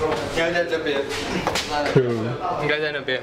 应该在这边。应该在那边。